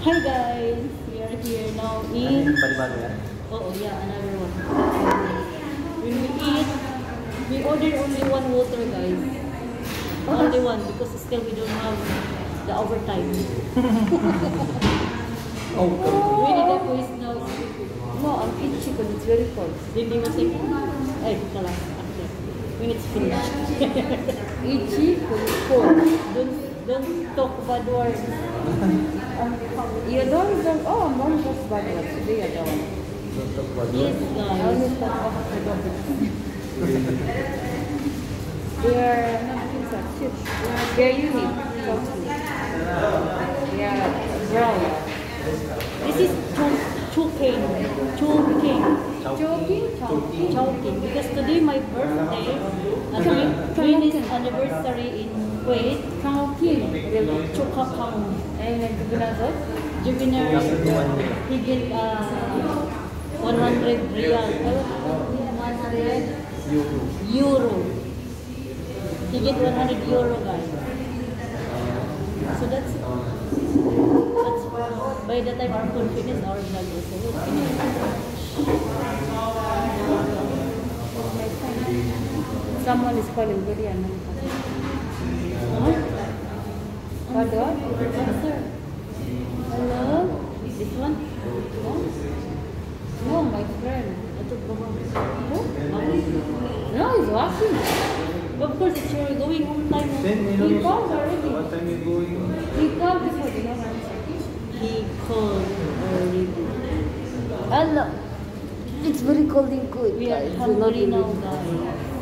Hi guys, we are here now in. Oh yeah, another one. When we eat, we ordered only one water, guys. Only one because still we don't have the overtime. Oh, We need a quiz now. No, I'm eat chicken. It's very cold. Hindi mo say, ay, kala, after. When it's finished. Eat chicken cold. don't, don't talk bad words. You don't, don't, oh, mom talks bad words. Today oh, I don't. don't talk about Yes, it. I guys. only talk about the topic. They are not pizza, chips. They're unique. Yeah, brown. This is Chong- Chowking. Chowking. Chowking? Chowking. Chowking. Because today my birthday, and my twentieth anniversary in Kuwait, Chowking. Really? Chukakang. And then Gunagot? Juvenile, he get uh, 100 real. Uh, 100 Euro. euro. He get 100 euro, guys. So that's that's by the time our confidence, our vlog also will finish. Someone is calling very What, what? Answer. Hello? This one? No? No, my friend. Ito ba ba? No, he's walking. Of course, it's your going home time. Then, you know, He called already. what time you going? He called before, you know, answer. He called already. Hello. It's very cold in Kuwait. We are guys. Hungry now, guys.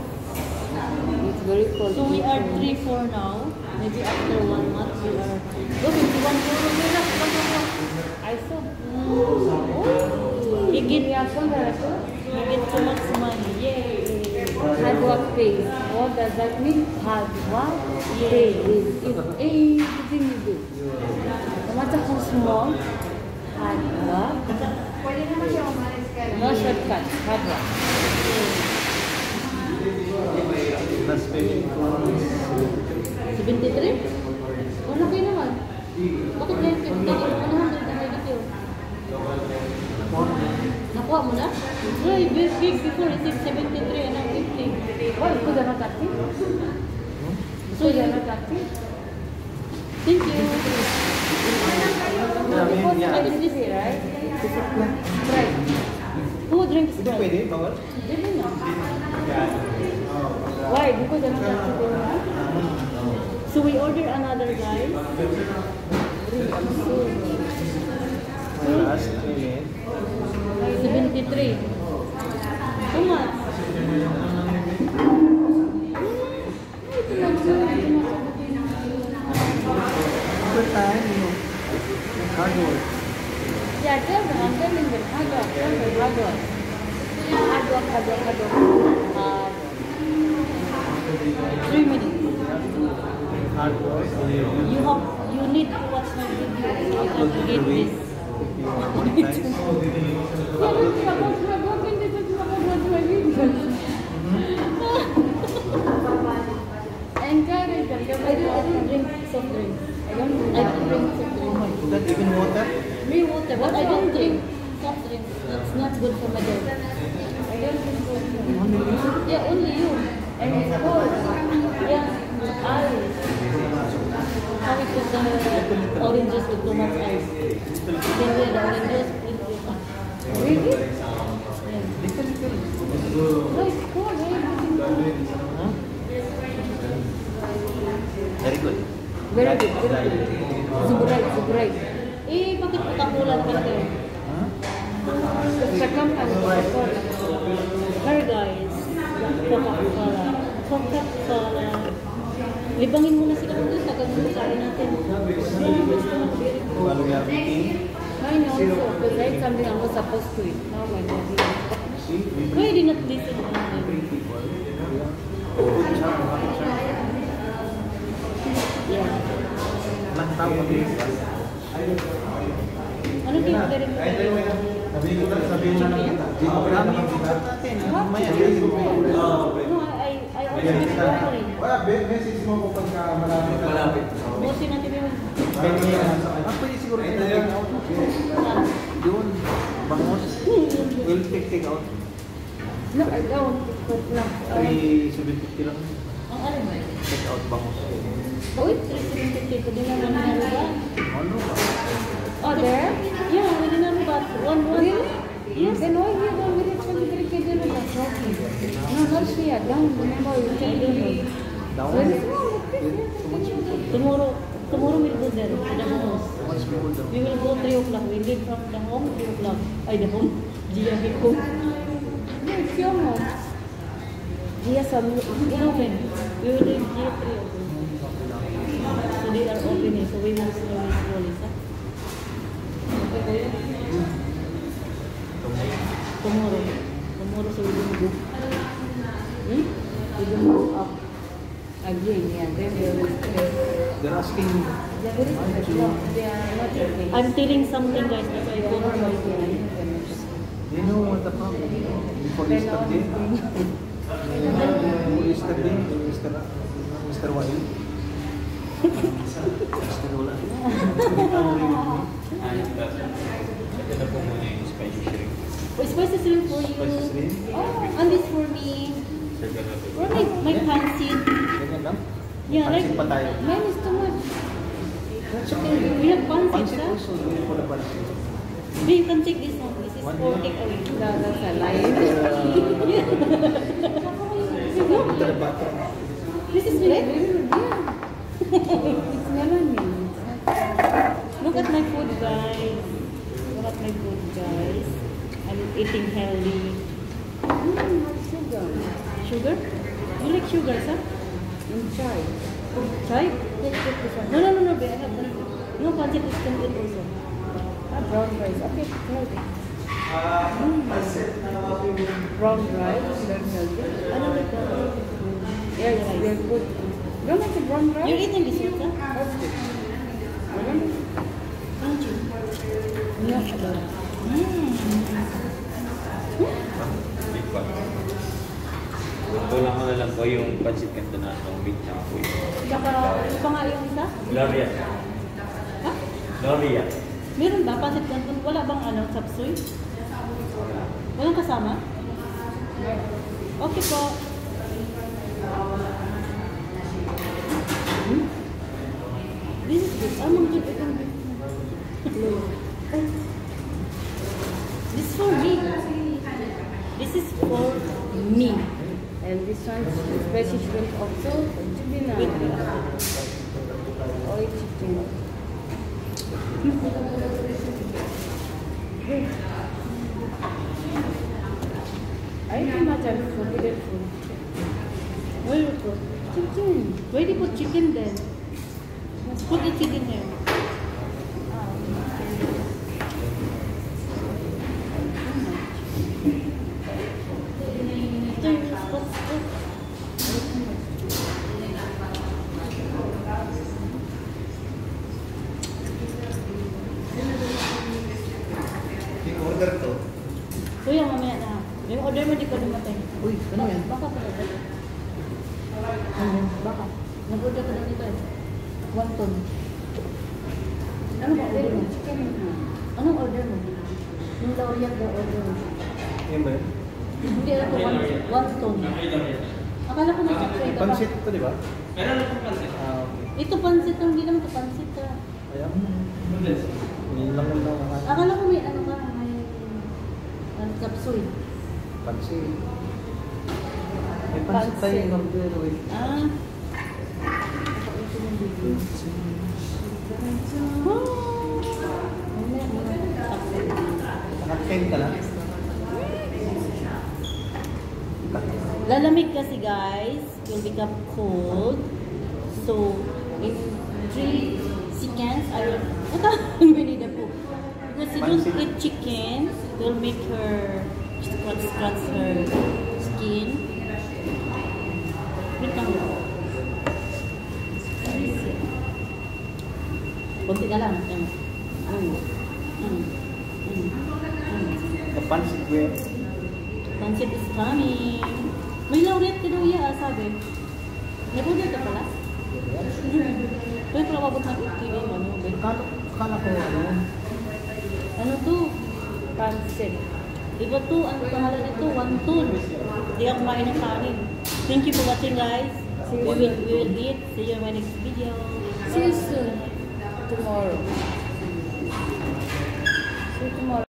It's very cold. So we are 3 4 now. Maybe after one month we are. Look, it's one euro. Look, look, look, look. I saw. He get, so much money. Yay! hard work pays. What does that mean? Hard work pays. Everything you do, no matter how small, hard work. No. Hard work. Plus 50 crowns. 73? Ano kayo naman? Bakit kayo 50? Hindi mo 100 na may dito. Nakuha mo na? No, I big before, it is 73 and I'm 50. Hmm? Why? Because I'm not 30? So you're not 30? Thank you. No, because I did this here, right? Right. Who drinks Sprite? Hindi pwede, bawal? Hindi na. Why? Because I'm not 30. So we order another, guys. Last minute. 73. Too much. Good time, you. Hard work. Yeah, tell them. I'm telling them. Hard work. Tell them hard work. Hard work, hard work. Three minutes. You have you need to watch my video. To get this. I don't, I drink soft. I don't I drink soft. Not even water? Water, but I don't drink soft not good for my. I don't drink. Only you? Yeah, only you. And. Yeah, ice. How the oranges with too much ice. Very good. Very good, very good. Zuburay, zuburay. Eh, bakit patakulan ka kayo? Huh? It's a company. Coca-Cola. Her guys, Coca-Cola. Coca-Cola. Libangin mo na sila kung doon, tagal natin. Paano nga meeting? I know, so, to write something I supposed to it. Now my body. Why did not listen to me? Ano din yung direct? Sabihin ko na, sabihin na lang kita. Sabihin ko na lang kita. Mamaya. Wala, message mo ko pagka malapit. Malapit. Busi na tibi mo. Ang ah, pwede siguro yung take out. Yun, bangus. Will take take out. No, I don't. 3,750 lang. Ang alin mo yun? Take out bangus. Uy, 3,750 ko din naman na? Diba? Ano ba? Oh, there? Yeah, we didn't know about one, one. Really? Yes. Then you don't really tell me that you did That's okay. No, not here. Down. Remember, you can do it. Down? Tomorrow, tomorrow we'll go there. To the house. We will go 3 o'clock. We leave from the home 3 o'clock. Ay, the home. GMB home. No, it's your home. Yes, I'm open. We will leave here 3 o'clock. So they are opening. So we will slowly, slowly. Sa? Okay, kuya? Tomorrow. Tomorrow, so we will go. Hmm? We will move up again. Yeah, then they will stress. They're asking They're very stressed. No, they are not okay. I'm telling something, guys. That's why I They are told not my They know what the problem Before they start there. Who is the day? Mr. Mr. Wahid? Mr. Wala. Ito shrimp. Oh, spicy shrimp for you. Oh, and this for me. Sir, ganun po. For my, my pancit. Yeah, like, Pansit pa tayo. Mine is too much. That's okay. we have pancit, Pansit sir. also. Doing for the. Hey, you can take this one. This is for takeaway. No, that's a lie. Ito na bata. This is great. Yeah. it's. Look at my food, guys. Look at my food, guys. I'm eating healthy. Mm, sugar. Sugar? You like sugar, sir? And chai. Try? Take it this one. No, no, no, no. babe, I have one. No, pancit is complete also. Ah, brown rice. Okay, healthy. Mm. Brown rice, very healthy. I don't like that. Yes, they're good. Don't like the brown rice? You're eating this sir? That's good. Remember? Thank you. Not bad. Big pa. Kulang ko na lang po yung pancit canton na itong big chunk po yun. Saka, ano pa nga yung isa? Gloria. Ha? Gloria. Meron ba? Pancit canton? Wala bang ano, chapsuy? Walang kasama? Okay po. Hmm? This is good. Ah, mga ito This is for me. This is for me. And this one is shrimp also. Chicken. Wait, Oil chicken. I too much of forbidden food. Where you put? Chicken. Where do you put chicken then? Put the chicken here. One ton. Ano ba order mo? Chicken. Anong order mo? Yung laureate na order mo. Yan ba yun? Hindi one, one ton. Akala ko nasa tray ka? Pansit to, di ba? Meron na pansit. Ah, okay. Ito pansit lang, hindi naman ito pansit ka. Ayan. Yun lang muna ang ano. Akala ko may ano ka, may ano, kapsoy. Pansit. May pansit tayo. Wait. Ah. Nakain ka lang? Lalamig kasi guys, will become cold. So, in 3 seconds, I will... Ito, Winnie the Pooh. Because she don't eat chicken, it will make her scratch, scratch her skin. Kunti na lang. Yan. Mm. Mm. Mm. Mm. The pansit where? Pancit is coming. May laureate ka daw iya, sabi. Nag-order ka pala? Pwede pala mabot ng TV mo, ano? Kala, kala ko ano. Ano to? Pancit. Iba to, ang pangalan nito, one tooth. Hindi ako kumain ng kanin. Thank you for watching guys. We will, we will eat. See you in my next video. See you soon. Tomorrow. See you tomorrow.